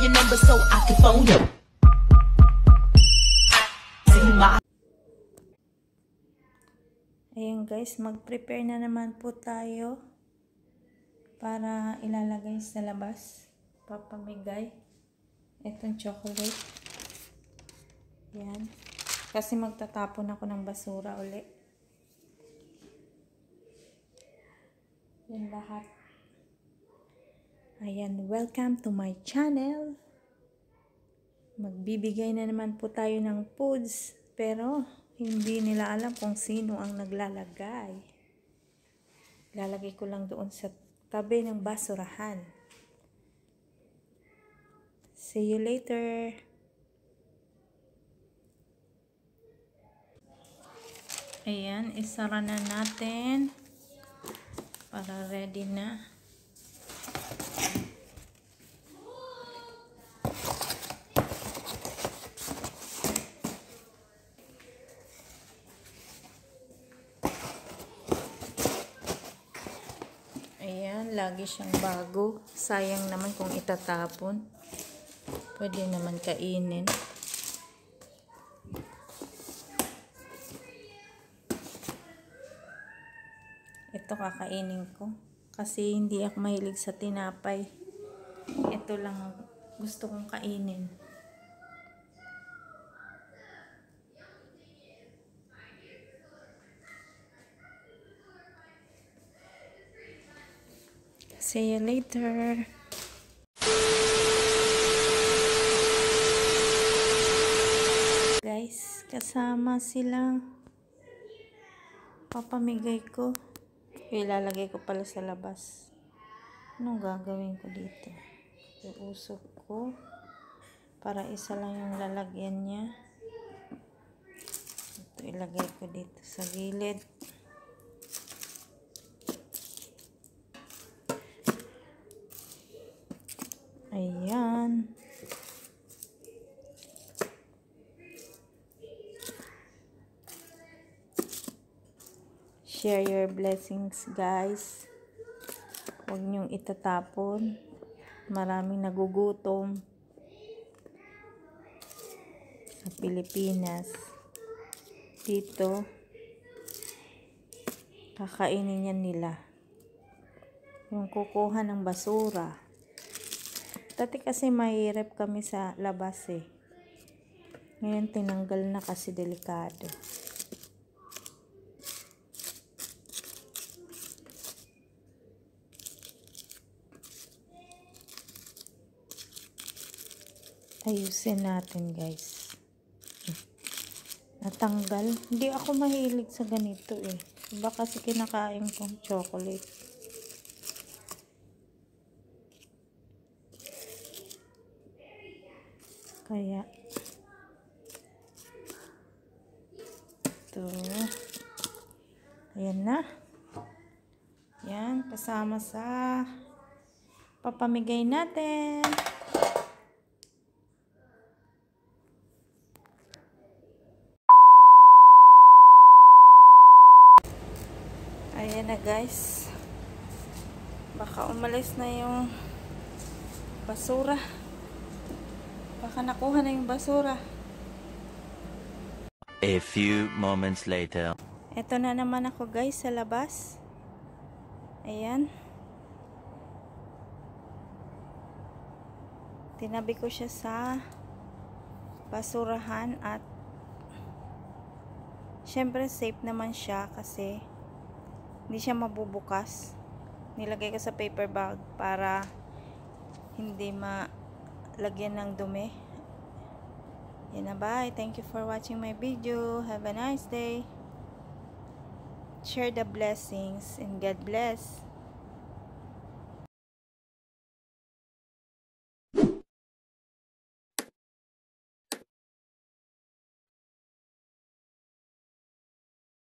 your number so I can phone you. Ayan guys, mag-prepare na naman po tayo para ilalagay sa labas. Papamigay. Itong chocolate. Ayan. Kasi magtatapon ako ng basura ulit. Yan lahat. Ayan, welcome to my channel. Magbibigay na naman po tayo ng foods. Pero, hindi nila alam kung sino ang naglalagay. Lalagay ko lang doon sa tabi ng basurahan. See you later. Ayan, isara na natin para ready na. Ayan, lagi siyang bago. Sayang naman kung itatapon. Pwede naman kainin. Ito kakainin ko. Kasi hindi ako mahilig sa tinapay. Ito lang ang gusto kong kainin. See you later. Guys, kasama silang papamigay ko. Ilalagay ko pala sa labas. Anong gagawin ko dito? Iusok ko para isa lang yung lalagyan niya. Ito ilagay ko dito sa gilid. Ayan. Share your blessings, guys. Huwag niyong itatapon. Maraming nagugutom sa Pilipinas. Dito, kakainin yan nila. Yung kukuha ng basura. Dati kasi mahirap kami sa labas eh. Ngayon tinanggal na kasi delikado. Ayusin natin guys. Natanggal. Hindi ako mahilig sa ganito eh. Iba kasi kinakain kong chocolate. Kaya, ito, ayan na. Yan, kasama sa papamigay natin. Ayan na guys. Baka umalis na yung basura. Baka nakuha na yung basura. A few moments later. Ito na naman ako guys sa labas. Ayan. Tinabi ko siya sa basurahan at syempre safe naman siya kasi hindi siya mabubukas. Nilagay ko sa paper bag para hindi malagyan ng dumi. Yan na bye. Thank you for watching my video. Have a nice day. Share the blessings and God bless.